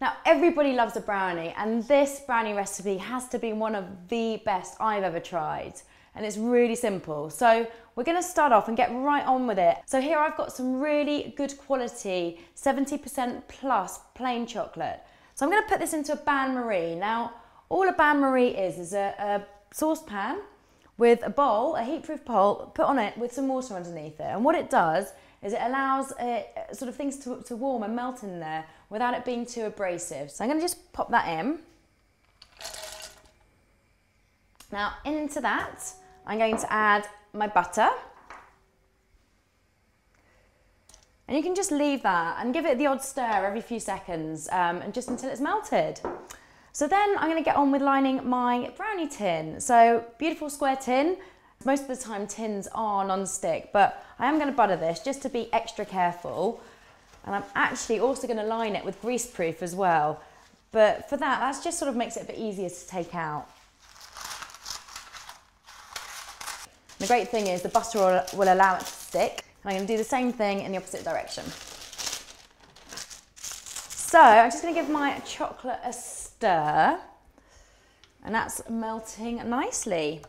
Now, everybody loves a brownie, and this brownie recipe has to be one of the best I've ever tried. And it's really simple. So, we're gonna start off and get right on with it. So, here I've got some really good quality 70% plus plain chocolate. So, I'm gonna put this into a bain marie. Now, all a bain marie is is a, a saucepan with a bowl, a heat-proof bowl, put on it with some water underneath it. And what it does is it allows uh, sort of things to, to warm and melt in there without it being too abrasive. So I'm going to just pop that in. Now into that, I'm going to add my butter. And you can just leave that and give it the odd stir every few seconds um, and just until it's melted. So then I'm going to get on with lining my brownie tin. So beautiful square tin, most of the time tins are non-stick, but I am going to butter this just to be extra careful. And I'm actually also going to line it with greaseproof as well. But for that, that just sort of makes it a bit easier to take out. The great thing is the butter will, will allow it to stick. And I'm going to do the same thing in the opposite direction. So I'm just going to give my chocolate a stir. And that's melting nicely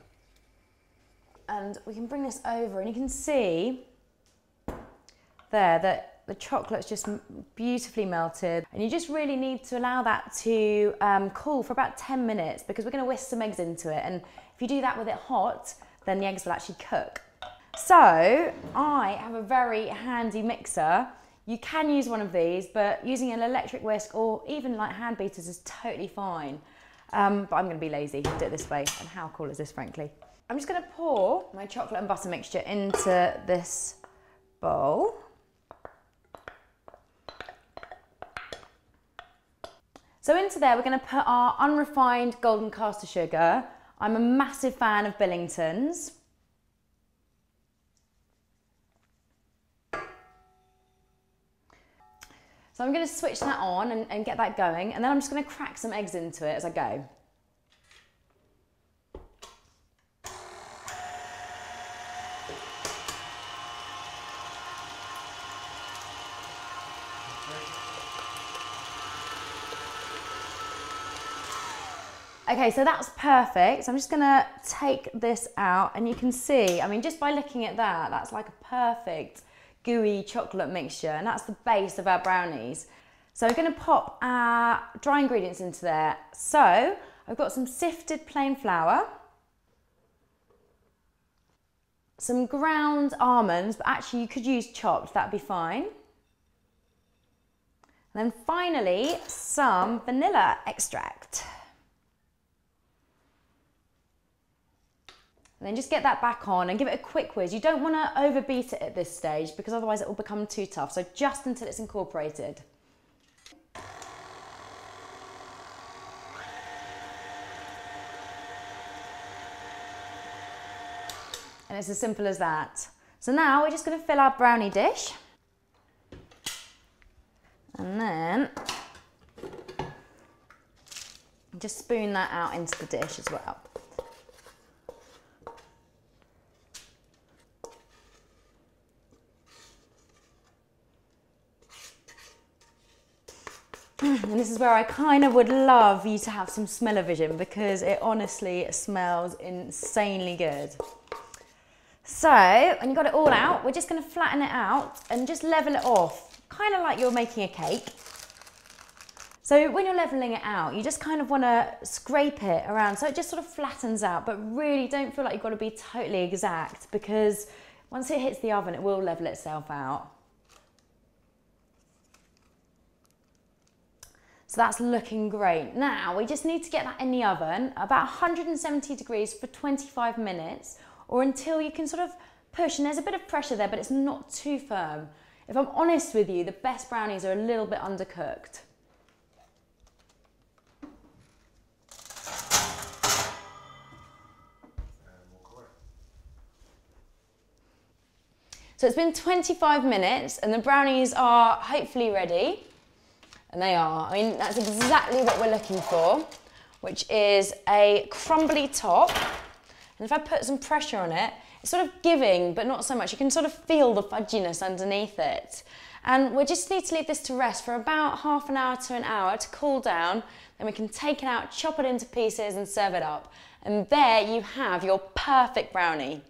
and we can bring this over and you can see there that the chocolate's just beautifully melted and you just really need to allow that to um, cool for about 10 minutes because we're going to whisk some eggs into it and if you do that with it hot then the eggs will actually cook. So I have a very handy mixer. You can use one of these but using an electric whisk or even like hand beaters is totally fine. Um, but I'm going to be lazy, and do it this way and how cool is this frankly. I'm just going to pour my chocolate and butter mixture into this bowl. So into there, we're going to put our unrefined golden caster sugar. I'm a massive fan of Billingtons. So I'm going to switch that on and, and get that going, and then I'm just going to crack some eggs into it as I go. Okay, so that's perfect. So I'm just gonna take this out and you can see, I mean, just by looking at that, that's like a perfect gooey chocolate mixture and that's the base of our brownies. So we're gonna pop our dry ingredients into there. So I've got some sifted plain flour, some ground almonds, but actually you could use chopped, that'd be fine. And then finally, some vanilla extract. And then just get that back on and give it a quick whiz. You don't want to overbeat it at this stage because otherwise it will become too tough. So just until it's incorporated. And it's as simple as that. So now we're just going to fill our brownie dish. And then just spoon that out into the dish as well. Mm, and this is where I kind of would love you to have some smell-o-vision because it honestly smells insanely good. So, when you got it all out, we're just gonna flatten it out and just level it off, kind of like you're making a cake. So when you're leveling it out, you just kind of wanna scrape it around so it just sort of flattens out, but really don't feel like you've got to be totally exact because once it hits the oven, it will level itself out. So that's looking great. Now we just need to get that in the oven about 170 degrees for 25 minutes or until you can sort of push and there's a bit of pressure there but it's not too firm. If I'm honest with you, the best brownies are a little bit undercooked. So it's been 25 minutes and the brownies are hopefully ready. And they are. I mean, that's exactly what we're looking for, which is a crumbly top. And if I put some pressure on it, it's sort of giving, but not so much. You can sort of feel the fudginess underneath it. And we just need to leave this to rest for about half an hour to an hour to cool down. Then we can take it out, chop it into pieces and serve it up. And there you have your perfect brownie.